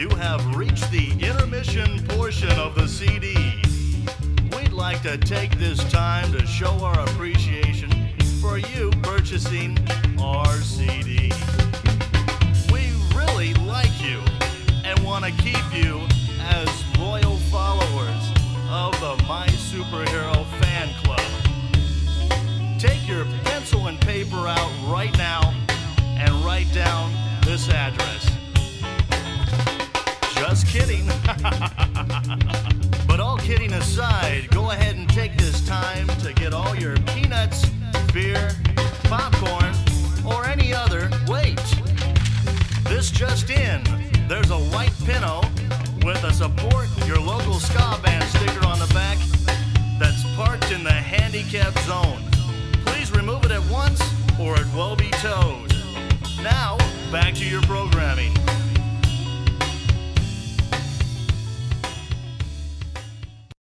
You have reached the intermission portion of the CD. We'd like to take this time to show our appreciation for you purchasing our CD. We really like you and want to keep you as loyal followers of the My Superhero Fan Club. Take your pencil and paper out right now and write down this address. Just kidding. but all kidding aside, go ahead and take this time to get all your peanuts, beer, popcorn, or any other. Wait. This just in. There's a white Pinto with a support your local ska band sticker on the back that's parked in the handicap zone. Please remove it at once or it will be towed. Now, back to your programming.